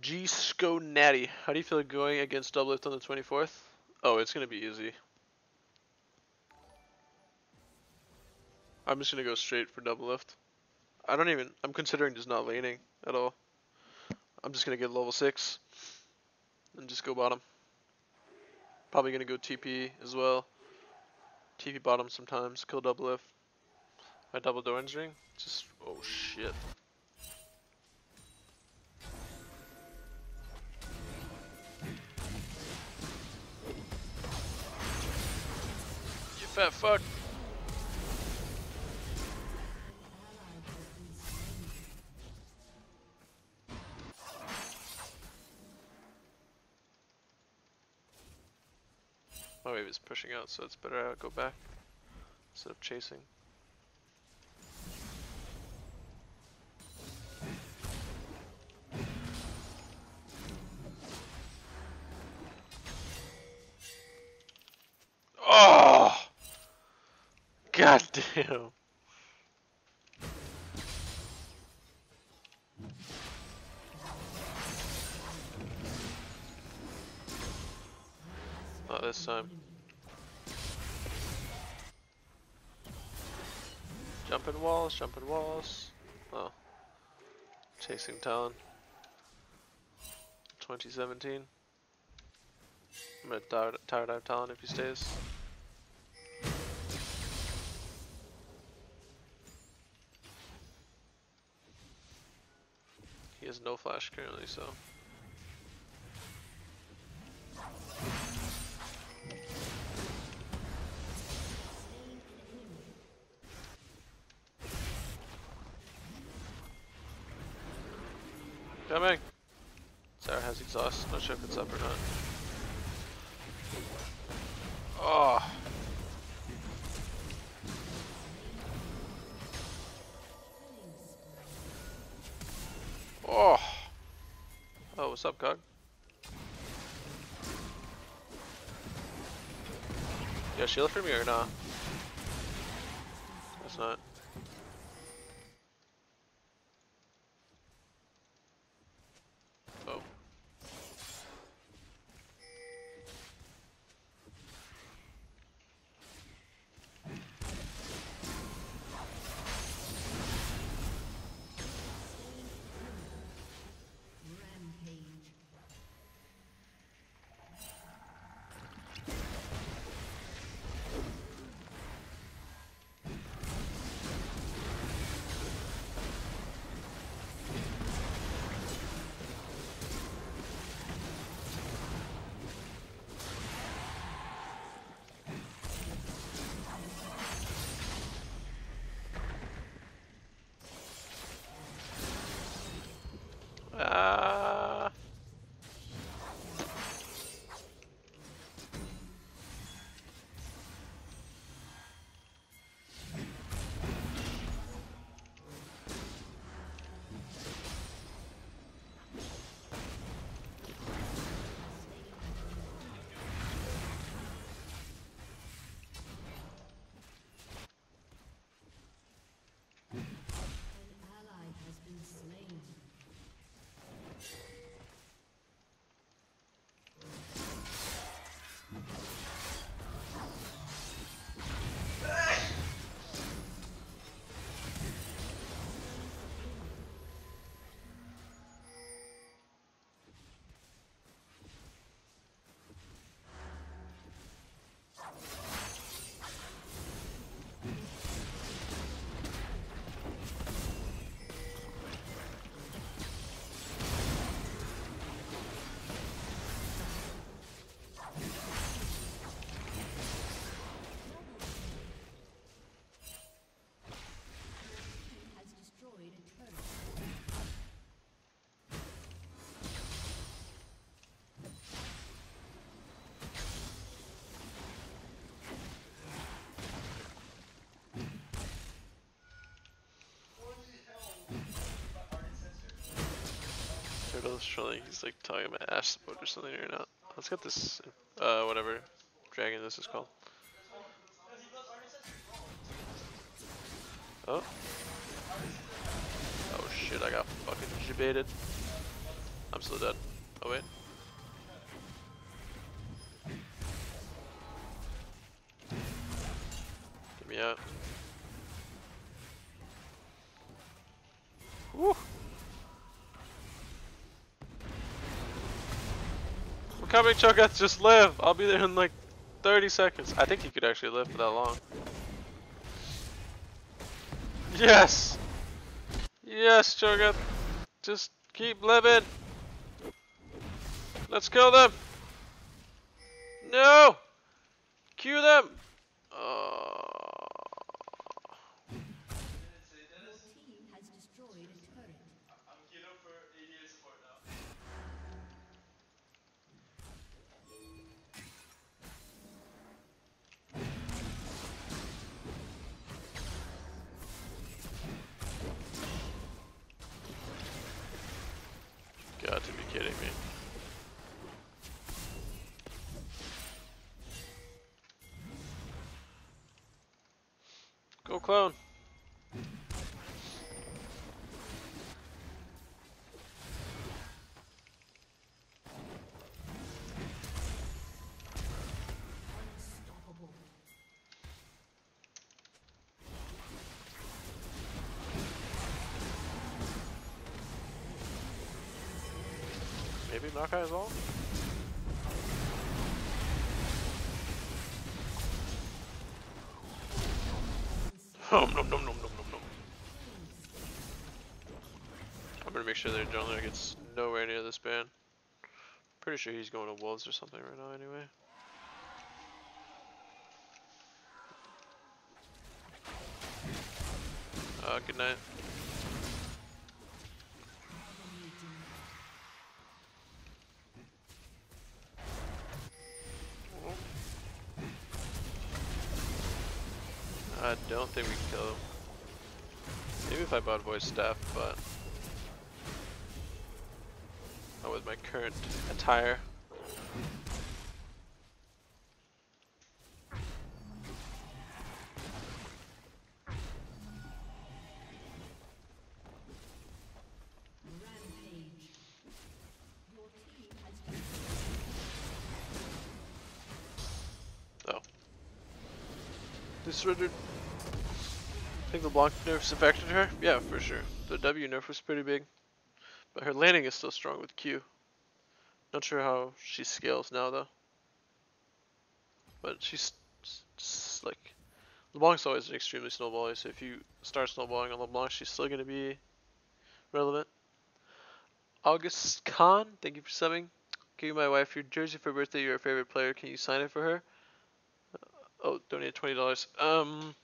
G Natty. How do you feel going against Doublelift on the 24th? Oh, it's gonna be easy. I'm just gonna go straight for Doublelift. I don't even. I'm considering just not laning at all. I'm just gonna get level six and just go bottom. Probably gonna go TP as well. TP bottom sometimes. Kill Doublelift. My double Doran's ring. Just oh shit. Fat fuck. My wave is pushing out, so it's better I go back instead of chasing. Oh! God damn. Not this time. Jumping walls, jumping walls. Oh. Chasing Talon. 2017. I'm gonna tower, dive Talon if he stays. He has no flash currently, so. Coming! Sarah has exhaust, not sure if it's up or not. Oh! What's up, Cog? You got shield for me or not? That's not. Turtle's trolling. He's like talking about Ashe support or something right now. Let's get this, uh, whatever dragon this is called. Oh. Oh shit, I got fucking debated. I'm still dead. Oh wait. Get me out. Woo! I'm coming, just live! I'll be there in like 30 seconds. I think he could actually live for that long. Yes! Yes, Cho'Gath! Just keep living! Let's kill them! No! Cue them! Uh, kidding me. Go clone. Maybe Makai as well? Oh, no, no, no, no, no, no. I'm gonna make sure that jungler gets nowhere near this ban. Pretty sure he's going to Wolves or something right now anyway. Uh, good night. I don't think we can kill him. Maybe if I bought Void Staff, but not with my current attire. Oh. Rampage. Surrendered. Think LeBlanc nerfs affected her? Yeah, for sure. The W nerf was pretty big. But her laning is still strong with Q. Not sure how she scales now though. But she's like LeBlanc's always an extremely snowballer, so if you start snowballing on LeBlanc, she's still gonna be relevant. August Khan, thank you for subbing. Give my wife your jersey for birthday. You're her favorite player. Can you sign it for her? Oh, donate twenty dollars. Um,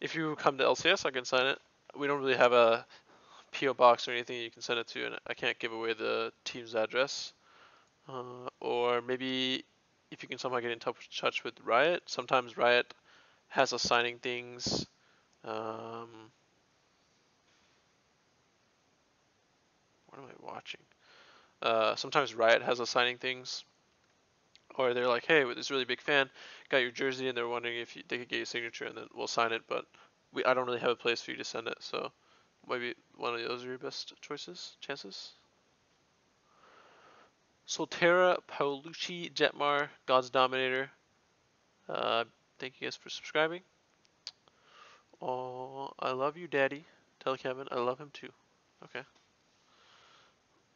if you come to LCS, I can sign it. We don't really have a PO box or anything you can send it to, and I can't give away the team's address. Uh, or maybe if you can somehow get in touch with Riot. Sometimes Riot has us signing things. Um, what am I watching? Uh, sometimes Riot has us signing things, or they're like, "Hey, with this really big fan, got your jersey, and they're wondering if you, they could get your signature, and then we'll sign it." But we, I don't really have a place for you to send it, so maybe one of those are your best choices, chances. Solterra, Paolucci, Jetmar, God's Dominator. Uh, thank you guys for subscribing. Oh, I love you, Daddy. Tell Kevin I love him too. Okay.